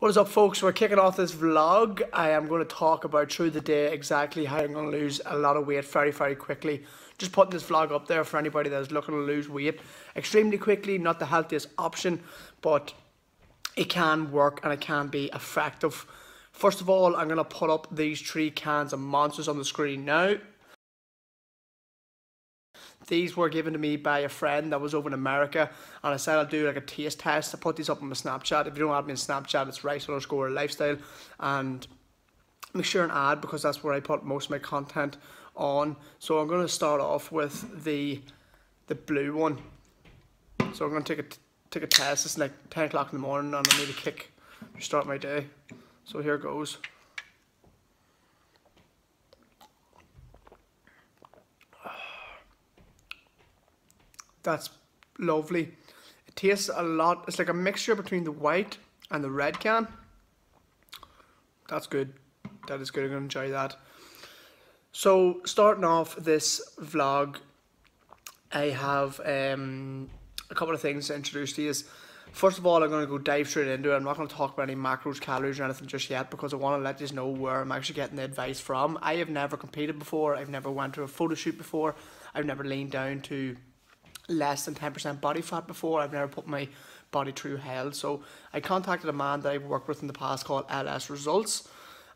What is up folks, we're kicking off this vlog. I am going to talk about through the day exactly how I'm going to lose a lot of weight very very quickly. Just putting this vlog up there for anybody that is looking to lose weight extremely quickly, not the healthiest option, but it can work and it can be effective. First of all, I'm going to put up these three cans of monsters on the screen now. These were given to me by a friend that was over in America, and I said I'll do like a taste test. I put these up on my Snapchat. If you don't have me on Snapchat, it's rice underscore lifestyle, and make sure and add because that's where I put most of my content on. So I'm going to start off with the the blue one. So I'm going to take a take a test. It's like 10 o'clock in the morning, and I need a kick to start my day. So here goes. That's lovely. It tastes a lot, it's like a mixture between the white and the red can. That's good. That is good. I'm going to enjoy that. So, starting off this vlog, I have um, a couple of things to introduce to you. First of all, I'm going to go dive straight into it. I'm not going to talk about any macros, calories, or anything just yet because I want to let you know where I'm actually getting the advice from. I have never competed before. I've never went to a photo shoot before. I've never leaned down to less than 10% body fat before. I've never put my body through hell. So I contacted a man that I've worked with in the past called LS Results.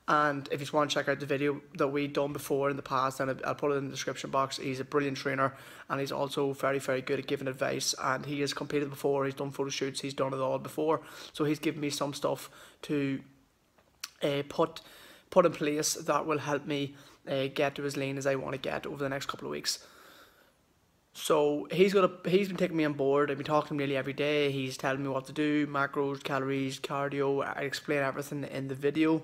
And if you want to check out the video that we've done before in the past, and I'll put it in the description box. He's a brilliant trainer and he's also very, very good at giving advice. And he has competed before, he's done photo shoots, he's done it all before. So he's given me some stuff to uh, put put in place that will help me uh, get to as lean as I want to get over the next couple of weeks. So he's gonna he's been taking me on board. I've been talking to him nearly every day. He's telling me what to do, macros, calories, cardio. I explain everything in the video.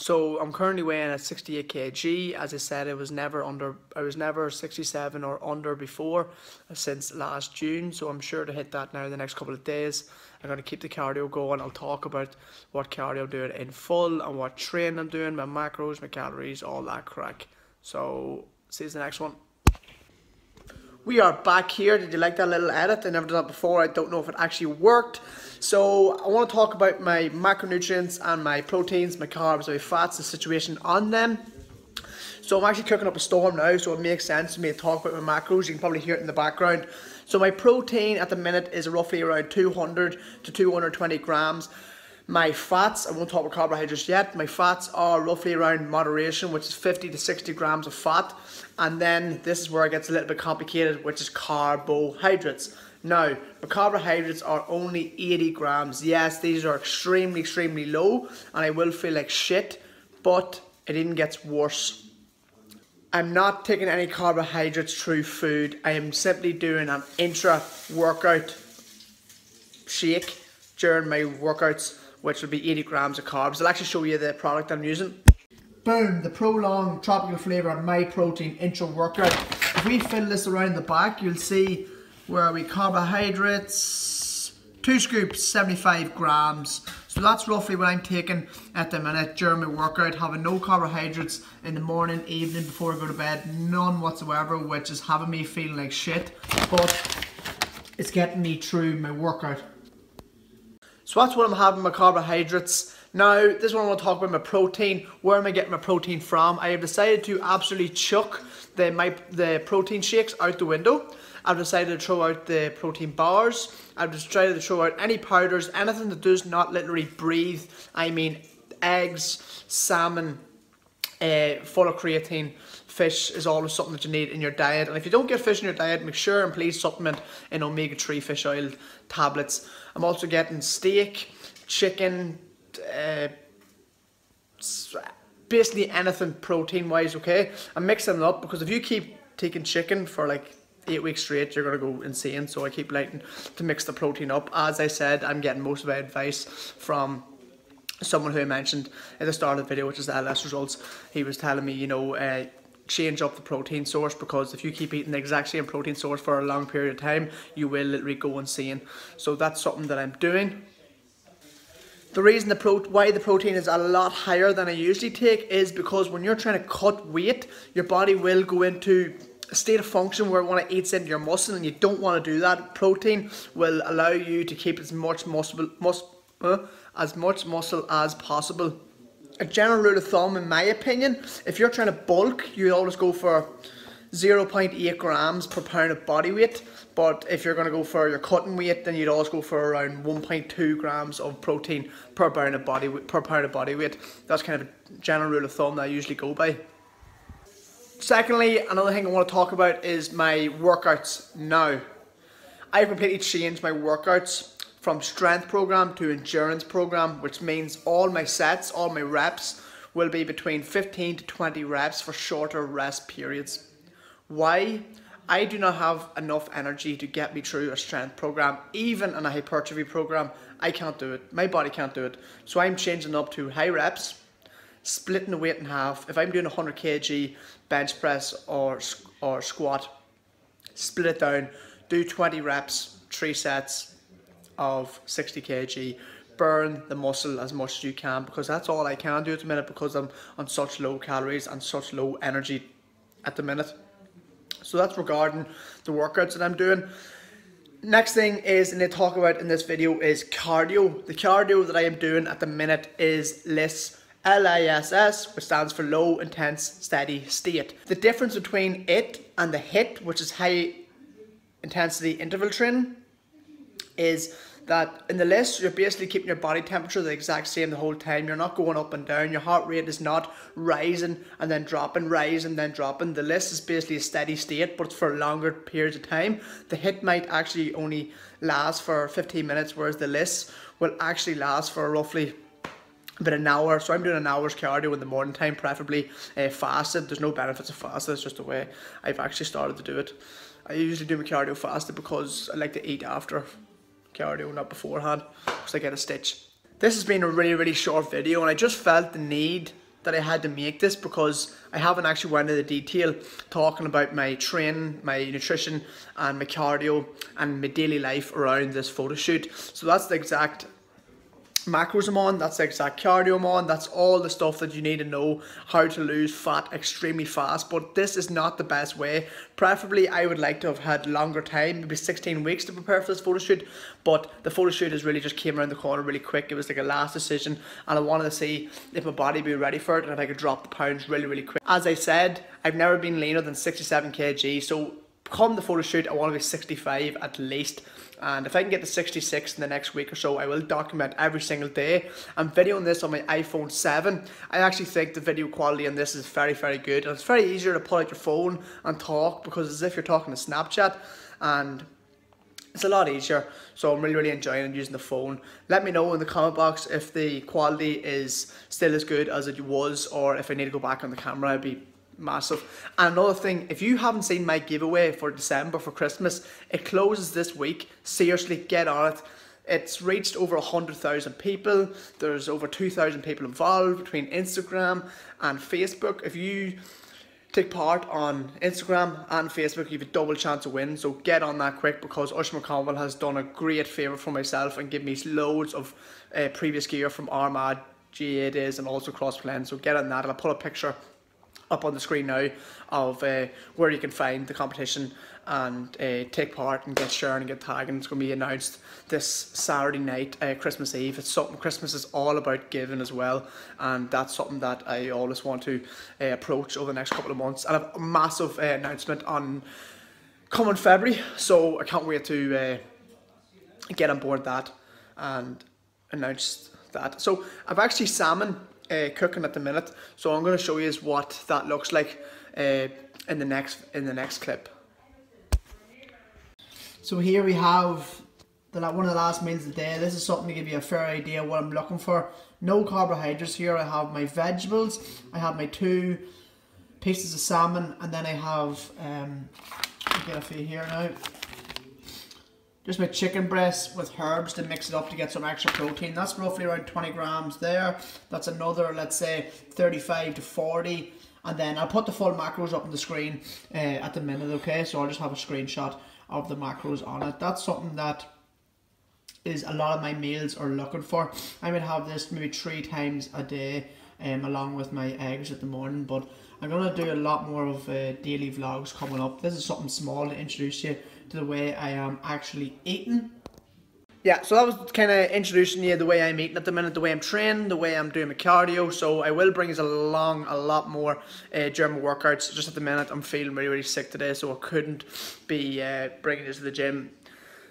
So I'm currently weighing at 68 kg. As I said, I was never under. I was never 67 or under before since last June. So I'm sure to hit that now in the next couple of days. I'm going to keep the cardio going. I'll talk about what cardio I'm doing in full and what training I'm doing, my macros, my calories, all that crack. So see you in the next one. We are back here. Did you like that little edit? I never did that before. I don't know if it actually worked. So I want to talk about my macronutrients and my proteins, my carbs, my fats, the situation on them. So I'm actually cooking up a storm now, so it makes sense to me to talk about my macros. You can probably hear it in the background. So my protein at the minute is roughly around 200 to 220 grams. My fats, I won't talk about carbohydrates yet, my fats are roughly around moderation, which is 50 to 60 grams of fat. And then this is where it gets a little bit complicated, which is carbohydrates. Now, the carbohydrates are only 80 grams. Yes, these are extremely, extremely low, and I will feel like shit, but it even gets worse. I'm not taking any carbohydrates through food. I am simply doing an intra workout shake during my workouts which will be 80 grams of carbs. I'll actually show you the product I'm using. Boom, the Prolong Tropical Flavor of My Protein Intra Workout. If we fill this around the back, you'll see where we carbohydrates, two scoops, 75 grams. So that's roughly what I'm taking at the minute during my workout, having no carbohydrates in the morning, evening, before I go to bed, none whatsoever, which is having me feeling like shit, but it's getting me through my workout. So that's what I'm having my carbohydrates. Now, this one I want to talk about my protein. Where am I getting my protein from? I have decided to absolutely chuck the, my, the protein shakes out the window. I've decided to throw out the protein bars. I've decided to throw out any powders, anything that does not literally breathe. I mean, eggs, salmon, uh, full of creatine. Fish is always something that you need in your diet. And if you don't get fish in your diet, make sure and please supplement in omega-3 fish oil tablets. I'm also getting steak, chicken, uh, basically anything protein-wise, okay? I'm mixing it up because if you keep taking chicken for like eight weeks straight, you're to go insane. So I keep liking to mix the protein up. As I said, I'm getting most of my advice from someone who I mentioned at the start of the video, which is the LS results, he was telling me, you know, uh, change up the protein source because if you keep eating the exact same protein source for a long period of time, you will literally go insane. So that's something that I'm doing. The reason the pro why the protein is a lot higher than I usually take is because when you're trying to cut weight, your body will go into a state of function where when it eats into your muscle and you don't want to do that. Protein will allow you to keep as much muscle, mus uh, as much muscle as possible. A general rule of thumb, in my opinion, if you're trying to bulk, you always go for 0.8 grams per pound of body weight. But if you're going to go for your cutting weight, then you'd always go for around 1.2 grams of protein per pound of body per pound of body weight. That's kind of a general rule of thumb that I usually go by. Secondly, another thing I want to talk about is my workouts now. I've completely changed my workouts from strength program to endurance program, which means all my sets, all my reps will be between 15 to 20 reps for shorter rest periods. Why? I do not have enough energy to get me through a strength program, even in a hypertrophy program. I can't do it. My body can't do it. So I'm changing up to high reps, splitting the weight in half. If I'm doing 100 kg bench press or or squat, split it down, do 20 reps, three sets of 60 kg. Burn the muscle as much as you can because that's all I can do at the minute because I'm on such low calories and such low energy at the minute. So that's regarding the workouts that I'm doing. Next thing is, and they talk about in this video, is cardio. The cardio that I am doing at the minute is LISS LISS, which stands for low intense steady state. The difference between it and the HIIT, which is high intensity interval training, is that in the LISS you're basically keeping your body temperature the exact same the whole time you're not going up and down your heart rate is not rising and then dropping rising and then dropping. The LISS is basically a steady state but for longer periods of time the HIIT might actually only last for 15 minutes whereas the LISS will actually last for roughly about an hour. So i'm doing an hour's cardio in the morning time preferably uh, fasted. There's no benefits of fasted it's just the way i've actually started to do it. I usually do my cardio fasted because i like to eat after cardio, not beforehand, because I get a stitch. This has been a really, really short video, and I just felt the need that I had to make this because I haven't actually went into the detail talking about my training, my nutrition, and my cardio, and my daily life around this photo shoot. So that's the exact macros I'm on, that's the exact cardio I'm on, that's all the stuff that you need to know how to lose fat extremely fast, but this is not the best way. Preferably, I would like to have had longer time, maybe 16 weeks to prepare for this photo shoot, but the photo shoot has really just came around the corner really quick. It was like a last decision, and I wanted to see if my body be ready for it and if I could drop the pounds really, really quick. As I said, I've never been leaner than 67 kg, so come the photo shoot, I want to be 65 at least. And if I can get to 66 in the next week or so, I will document every single day. I'm videoing this on my iPhone 7. I actually think the video quality on this is very, very good. And it's very easier to pull out your phone and talk because it's as if you're talking to Snapchat. And it's a lot easier so I'm really really enjoying using the phone let me know in the comment box if the quality is still as good as it was or if I need to go back on the camera I'd be massive. And another thing, if you haven't seen my giveaway for December for Christmas, it closes this week. Seriously, get on it. It's reached over 100,000 people. There's over 2,000 people involved between Instagram and Facebook. If you take part on Instagram and Facebook, you have a double chance to win. So get on that quick because Oisin McConville has done a great favour for myself and give me loads of uh, previous gear from Armagh, GAA days and also Crossmaglen. So get on that. I'll put a picture up on the screen now of uh, where you can find the competition and uh, take part and get shared and get tagged and it's going to be announced this Saturday night, uh, Christmas Eve. It's something, Christmas is all about giving as well and that's something that I always want to uh, approach over the next couple of months. And a massive uh, announcement on coming February so I can't wait to uh, get on board that and announce that. So I've actually salmon uh, cooking at the minute. So I'm going to show you is what that looks like uh, in the next in the next clip. So here we have the one of the last meals of the day. This is something to give you a fair idea what I'm looking for. No carbohydrates here. I have my vegetables. I have my two pieces of salmon, and then I have um, get a few here now just my chicken breast with herbs to mix it up to get some extra protein. That's roughly around 20 grams there. That's another, let's say, 35 to 40. And then I'll put the full macros up on the screen uh, at the minute, okay? So I'll just have a screenshot of the macros on it. That's something that is a lot of my meals are looking for. I would have this maybe three times a day um, along with my eggs at the morning. But I'm going to do a lot more of uh, daily vlogs coming up. This is something small to introduce you to the way I am actually eating. yeah, so that was kind of introducing you the way I'm eating at the minute, the way I'm training, the way I'm doing my cardio. So I will bring us along a lot more uh, during my workouts. Just at the minute, I'm feeling really, really sick today, so I couldn't be uh, bringing you to the gym.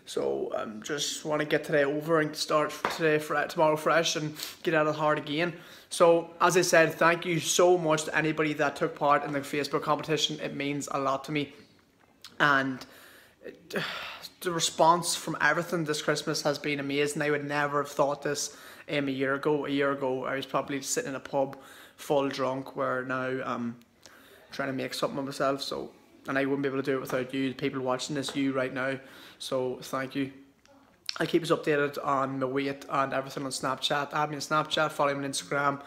So um, just want to get today over and start today, for, tomorrow fresh, and get out of hard again. So as I said, thank you so much to anybody that took part in the Facebook competition. It means a lot to me, and. It, the response from everything this Christmas has been amazing. I would never have thought this um, a year ago. A year ago, I was probably sitting in a pub, full drunk, where now I'm trying to make something of myself. So, and I wouldn't be able to do it without you, the people watching this, you right now. So, thank you. I keep us updated on my weight and everything on Snapchat. Add me on Snapchat, follow me on Instagram,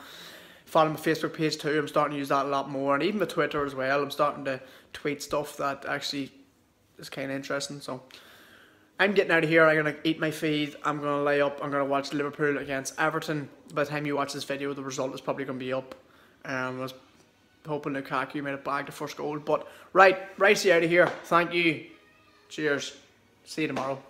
follow my Facebook page too. I'm starting to use that a lot more, and even my Twitter as well. I'm starting to tweet stuff that actually is kind of interesting. So. I'm getting out of here. I'm going to eat my feed. I'm going to lay up. I'm going to watch Liverpool against Everton. By the time you watch this video, the result is probably going to be up. Um, hoping Lukaku made it back the first goal. But right, see out of here. Thank you. Cheers. See you tomorrow.